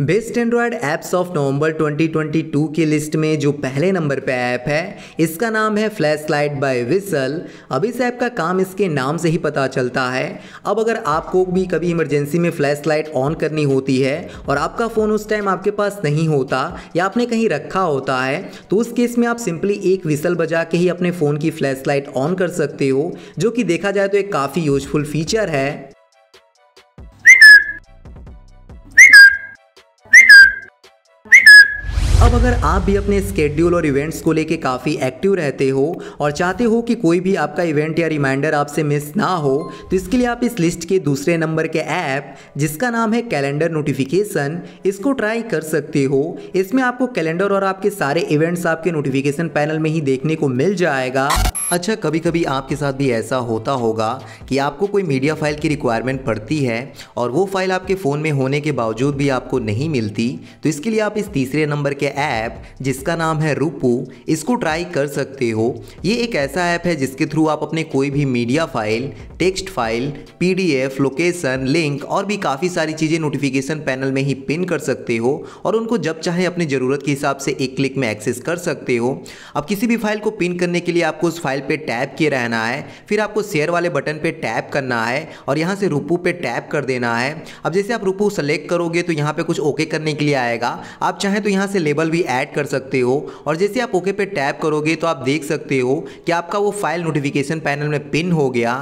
Best Android apps of November 2022 की list में जो पहले नंबर पे ऐप है, इसका नाम है फ्लैश लाइट बाय विसल अब इस ऐप का काम इसके नाम से ही पता चलता है। अब अगर आपको भी कभी इमरजेंसी में फ्लैश लाइट ऑन करनी होती है और आपका फ़ोन उस टाइम आपके पास नहीं होता या आपने कहीं रखा होता है तो उस केस में आप सिंपली एक विसल बजा के ही अपने फ़ोन की फ्लैश लाइट ऑन कर सकते हो, जो कि देखा जाए तो एक काफ़ी यूजफुल फीचर है। अब अगर आप भी अपने स्केड्यूल और इवेंट्स को लेके काफ़ी एक्टिव रहते हो और चाहते हो कि कोई भी आपका इवेंट या रिमाइंडर आपसे मिस ना हो तो इसके लिए आप इस लिस्ट के दूसरे नंबर के ऐप जिसका नाम है कैलेंडर नोटिफिकेशन इसको ट्राई कर सकते हो। इसमें आपको कैलेंडर और आपके सारे इवेंट्स आपके नोटिफिकेशन पैनल में ही देखने को मिल जाएगा। अच्छा कभी कभी आपके साथ भी ऐसा होता होगा कि आपको कोई मीडिया फ़ाइल की रिक्वायरमेंट पड़ती है और वो फ़ाइल आपके फ़ोन में होने के बावजूद भी आपको नहीं मिलती तो इसके लिए आप इस तीसरे नंबर के ऐप, जिसका नाम है रूपू, इसको ट्राई कर सकते हो। ये एक ऐसा ऐप है जिसके थ्रू आप अपने कोई भी media file, text file PDF location, link और भी काफ़ी सारी चीज़ें नोटिफिकेशन पैनल में ही पिन कर सकते हो और उनको जब चाहे अपनी ज़रूरत के हिसाब से एक क्लिक में एक्सेस कर सकते हो। अब किसी भी फ़ाइल को पिन करने के लिए आपको उस फ़ाइल पे टैप किए रहना है, फिर आपको शेयर वाले बटन पे टैप करना है और यहाँ से रूपू पे टैप कर देना है। अब जैसे आप रूपू सेलेक्ट करोगे तो यहाँ पे कुछ ओके करने के लिए आएगा। आप चाहें तो यहाँ से लेबल भी ऐड कर सकते हो और जैसे आप ओके पे टैप करोगे तो आप देख सकते हो कि आपका वो फ़ाइल नोटिफिकेशन पैनल में पिन हो गया।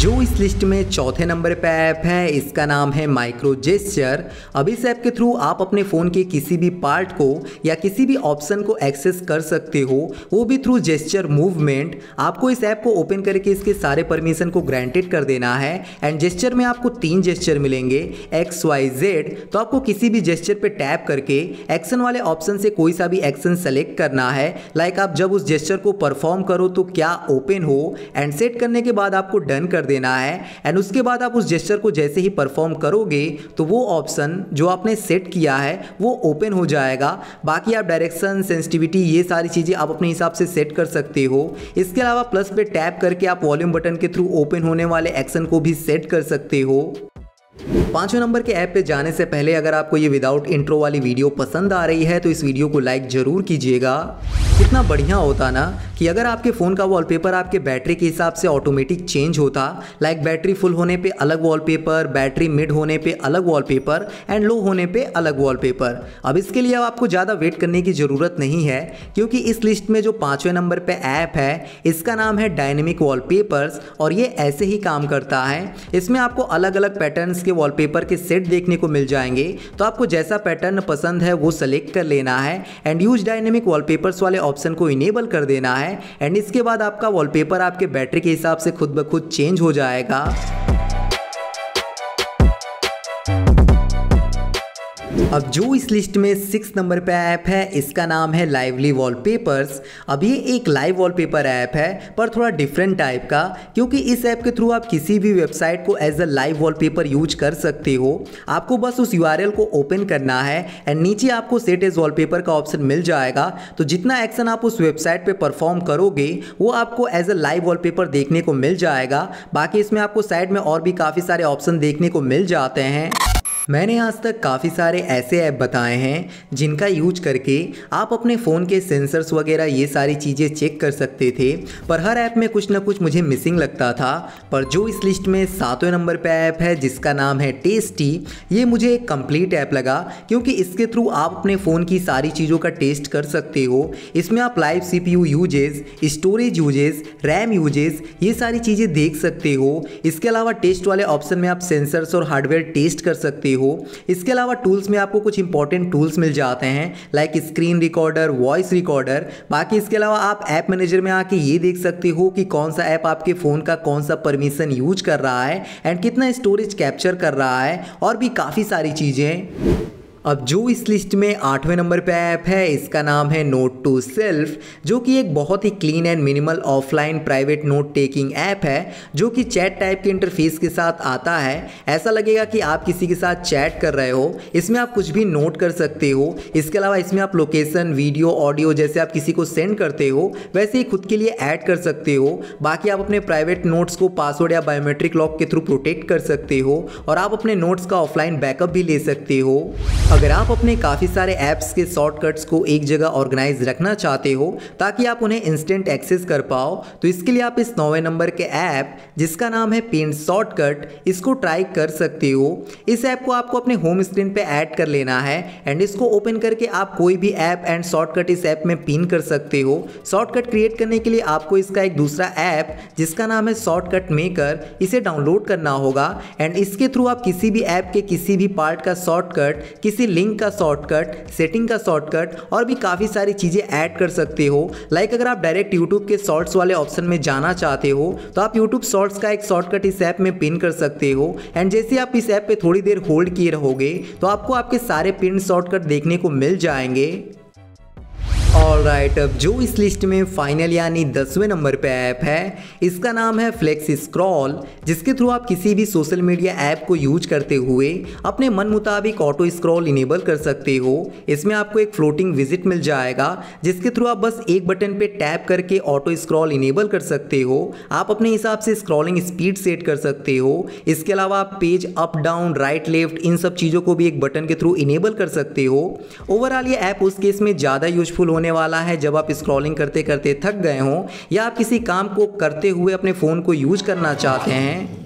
जो इस लिस्ट में चौथे नंबर पे ऐप है, इसका नाम है माइक्रो जेस्चर अब इस ऐप के थ्रू आप अपने फ़ोन के किसी भी पार्ट को या किसी भी ऑप्शन को एक्सेस कर सकते हो, वो भी थ्रू जेस्चर मूवमेंट। आपको इस ऐप को ओपन करके इसके सारे परमिशन को ग्रांटेड कर देना है, एंड जेस्चर में आपको तीन जेस्चर मिलेंगे, एक्स, वाई, जेड। तो आपको किसी भी जेस्चर पर टैप करके एक्शन वाले ऑप्शन से कोई सा भी एक्शन सेलेक्ट करना है। लाइक आप जब उस जेस्चर को परफॉर्म करो तो क्या ओपन हो, एंड सेट करने के बाद आपको डन डन कर देना है एंड उसके बाद आप उस जेस्चर को जैसे ही परफॉर्म करोगे तो वो ऑप्शन जो आपने सेट किया है, वो ओपन हो जाएगा। बाकी आप डायरेक्शन सेंसिटिविटी ये सारी चीज़ें आप अपने हिसाब से सेट कर सकते हो। इसके अलावा प्लस पे टैप करके आप वॉल्यूम बटन के थ्रू ओपन होने वाले एक्शन को भी सेट कर सकते हो। पाँचवें नंबर के ऐप पे जाने से पहले अगर आपको ये विदाउट इंट्रो वाली वीडियो पसंद आ रही है तो इस वीडियो को लाइक ज़रूर कीजिएगा। कितना बढ़िया होता ना कि अगर आपके फ़ोन का वॉलपेपर आपके बैटरी के हिसाब से ऑटोमेटिक चेंज होता लाइक बैटरी फुल होने पे अलग वॉलपेपर बैटरी मिड होने पे अलग वॉलपेपर एंड लो होने पे अलग वॉलपेपर अब इसके लिए अब आपको ज़्यादा वेट करने की ज़रूरत नहीं है, क्योंकि इस लिस्ट में जो पाँचवें नंबर पर ऐप है, इसका नाम है डायनेमिक वॉलपेपर्स और ये ऐसे ही काम करता है। इसमें आपको अलग अलग पैटर्न्स के वॉलपेपर के सेट देखने को मिल जाएँगे। तो आपको जैसा पैटर्न पसंद है, वो सेलेक्ट कर लेना है एंड यूज़ डायनेमिक वॉलपेपर्स वाले ऑप्शन को इनेबल कर देना है एंड इसके बाद आपका वॉलपेपर आपके बैटरी के हिसाब से खुद ब खुद चेंज हो जाएगा। अब जो इस लिस्ट में सिक्स नंबर पे ऐप है, इसका नाम है लाइवली वॉलपेपर्स अब ये एक लाइव वॉलपेपर ऐप है, पर थोड़ा डिफरेंट टाइप का, क्योंकि इस ऐप के थ्रू आप किसी भी वेबसाइट को as a live wallpaper use कर सकते हो। आपको बस उस यूआरएल को ओपन करना है एंड नीचे आपको सेट एज वॉलपेपर का ऑप्शन मिल जाएगा। तो जितना एक्शन आप उस वेबसाइट पर परफॉर्म करोगे, वो आपको एज अ लाइव वॉलपेपर देखने को मिल जाएगा। बाकी इसमें आपको साइड में और भी काफ़ी सारे ऑप्शन देखने को मिल जाते हैं। मैंने आज तक काफ़ी सारे ऐसे ऐप बताए हैं जिनका यूज़ करके आप अपने फ़ोन के सेंसर्स वगैरह ये सारी चीज़ें चेक कर सकते थे। पर हर ऐप में कुछ ना कुछ मुझे मिसिंग लगता था। पर जो इस लिस्ट में सातवें नंबर पे ऐप है, जिसका नाम है टेस्टी, ये मुझे एक कंप्लीट ऐप लगा। क्योंकि इसके थ्रू आप अपने फ़ोन की सारी चीज़ों का टेस्ट कर सकते हो। इसमें आप live C usage storage usage RAM usage ये सारी चीज़ें देख सकते हो। इसके अलावा टेस्ट वाले ऑप्शन में आप सेंसर्स और हार्डवेयर टेस्ट कर सकते हो। इसके अलावा टूल्स में आपको कुछ इंपॉर्टेंट टूल्स मिल जाते हैं like screen recorder voice recorder बाकी इसके अलावा आप ऐप मैनेजर में आके ये देख सकते हो कि कौन सा ऐप आपके फ़ोन का कौन सा परमिशन यूज़ कर रहा है एंड कितना स्टोरेज कैप्चर कर रहा है और भी काफ़ी सारी चीज़ें। अब जो इस लिस्ट में आठवें नंबर पे ऐप है, इसका नाम है नोट टू सेल्फ जो कि एक बहुत ही clean and minimal offline private note taking app है, जो कि चैट टाइप के इंटरफेस के साथ आता है। ऐसा लगेगा कि आप किसी के साथ चैट कर रहे हो, इसमें आप कुछ भी नोट कर सकते हो। इसके अलावा इसमें आप लोकेशन वीडियो ऑडियो जैसे आप किसी को सेंड करते हो, वैसे ही खुद के लिए ऐड कर सकते हो। बाकी आप अपने प्राइवेट नोट्स को पासवर्ड या बायोमेट्रिक लॉक के थ्रू प्रोटेक्ट कर सकते हो, और आप अपने नोट्स का ऑफलाइन बैकअप भी ले सकते हो। अगर आप अपने काफ़ी सारे ऐप्स के शॉर्टकट्स को एक जगह ऑर्गेनाइज रखना चाहते हो, ताकि आप उन्हें इंस्टेंट एक्सेस कर पाओ तो इसके लिए आप इस नौवे नंबर के ऐप जिसका नाम है पेन शॉर्टकट इसको ट्राई कर सकते हो। इस ऐप को आपको अपने होम स्क्रीन पे ऐड कर लेना है एंड इसको ओपन करके आप कोई भी ऐप एंड शॉर्टकट इस ऐप में पिन कर सकते हो। शॉर्टकट क्रिएट करने के लिए आपको इसका एक दूसरा ऐप जिसका नाम है शॉर्टकट मेकर इसे डाउनलोड करना होगा। एंड इसके थ्रू आप किसी भी ऐप के किसी भी पार्ट का शॉर्टकट किसी लिंक का शॉर्टकट सेटिंग का शॉर्टकट और भी काफ़ी सारी चीज़ें ऐड कर सकते हो। लाइक अगर आप डायरेक्ट यूट्यूब के शॉर्ट्स वाले ऑप्शन में जाना चाहते हो तो आप यूट्यूब शॉर्ट्स का एक शॉर्टकट इस ऐप में पिन कर सकते हो। एंड जैसे आप इस ऐप पर थोड़ी देर होल्ड किए रहोगे तो आपको आपके सारे पिन शॉर्टकट देखने को मिल जाएँगे। ऑल राइट अब जो इस लिस्ट में फाइनल यानी दसवें नंबर पे ऐप है, इसका नाम है फ्लेक्स स्क्रॉल जिसके थ्रू आप किसी भी सोशल मीडिया ऐप को यूज़ करते हुए अपने मन मुताबिक ऑटो स्क्रॉल इनेबल कर सकते हो। इसमें आपको एक फ्लोटिंग विज़िट मिल जाएगा, जिसके थ्रू आप बस एक बटन पे टैप करके ऑटो स्क्रॉल इनेबल कर सकते हो। आप अपने हिसाब से स्क्रॉलिंग स्पीड सेट कर सकते हो। इसके अलावा आप page up down right left इन सब चीज़ों को भी एक बटन के थ्रू इनेबल कर सकते हो। ओवरऑल ये ऐप उस केस में ज़्यादा यूजफुल होने वाला है, जब आप स्क्रॉलिंग करते करते थक गए हों या आप किसी काम को करते हुए अपने फ़ोन को यूज़ करना चाहते हैं